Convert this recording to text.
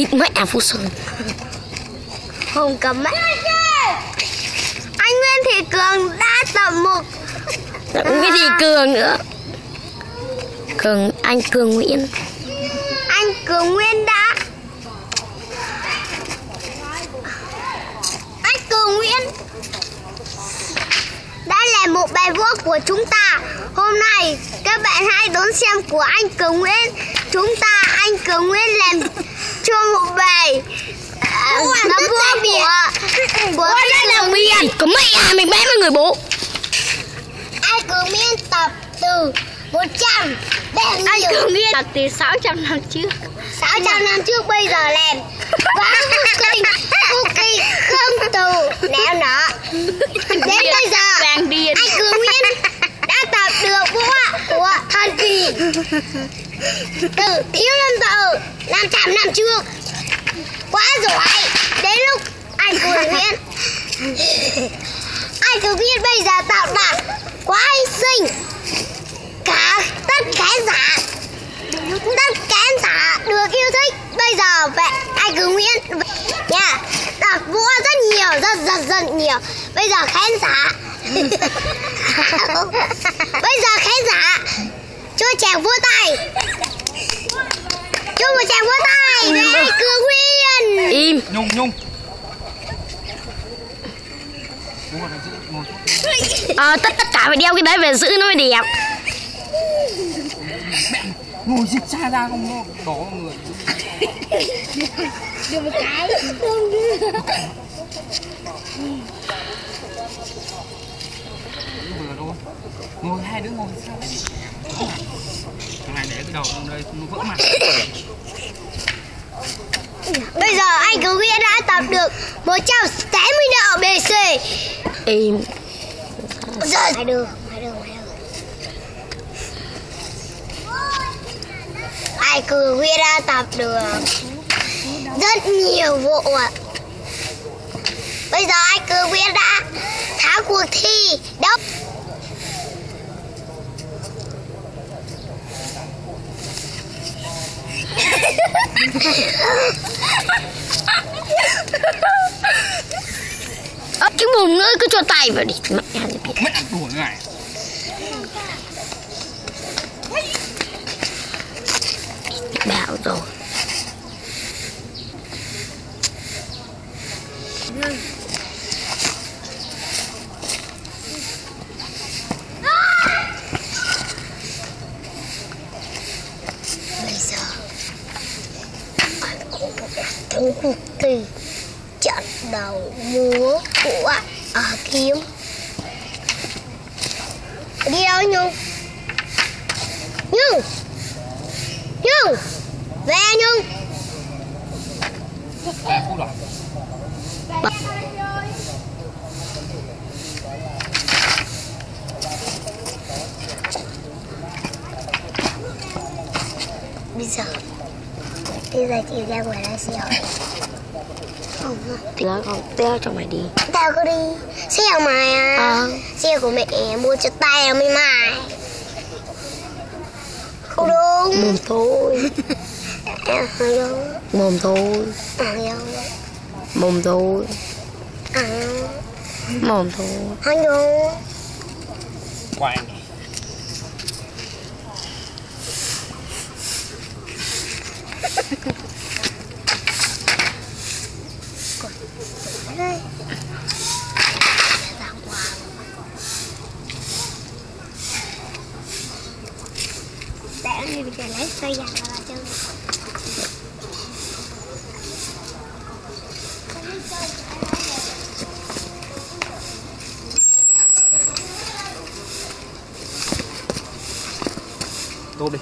địt mẹ Phú Sơn. Hùng cầm mắt Anh Nguyên Thị Cường đã tập một cái gì Cường nữa? Cường anh Cường Nguyễn. Anh Cường Nguyên đã Anh Cường Nguyễn đã làm một bài viết của chúng ta. Hôm nay các bạn hãy đón xem của anh Cường Nguyễn. Chúng ta anh Cường Nguyễn làm cho một bài uh, bài viết của của anh Cường Nguyễn Có mẹ à mình bé với bố. Anh Cường Nguyễn tập từ 100 đến nhiều Cường Nguyễn tập từ 600 năm trước. 600 năm trước bây giờ làm Quá cookie Cookie không từ nẻo nọ. Đến bây giờ Vàng điên Anh Cường Nguyễn đã tập được vua của thần kỳ Từ thiếu lâm tự 500 năm trước. Quá giỏi. Đến lúc anh Cường Nguyễn Anh Cường Nguyễn bây giờ tạo đạt quái sinh Cả tất khán giả tất khán giả được yêu thích. Bây giờ vậy anh cứ Nguyễn nha tập vua rất nhiều rất rất rất nhiều. Bây giờ khán giả. Bây giờ khán giả cho chàng vỗ tay. Cho một chàng vỗ tay để anh cứ Nguyễn Im. Nhung nhung Ờ tất tất cả phải đeo cái đấy về giữ nó mới đẹp. Ngồi dịch xa ra không đỏ người. Đưa một cái vừa thôi. Ngồi hai đứa ngồi sao thằng này để cái đầu trong đây nó vỡ mặt. Bây giờ anh cứ Nguyễn đã tập được 180 độ BC Im Hai đường, hai đường, hai đường. Ai cứ Huy ra tập được rất nhiều vụ ạ. Bây giờ ai cứ Huy đã thắng cuộc thi đấu. cái mồm nữa cứ cho tay vào đi. Mẹ biết. Mẹ đùa này. Bảo rồi. Bây giờ anh cũng thắng cuộc thi trận đầu múa của ở kiếm. Đi đâu, Nhung? Nhung! Nhung! Về, Nhung! Bây giờ Bây giờ chị ra ngoài ra xe Không thì nói con teo cho mày đi. Tao có đi. Xe mày à? Ờ. Xe của mẹ mua cho tay mày mày. Không đúng. Mồm thôi À, Không đúng. Mồm thôi À, Không đúng. Mồm thôi À, Mồm thôi Không đúng. Quay này. đây Để như đi giờ lấy cây dặn vào chân Tốt đi.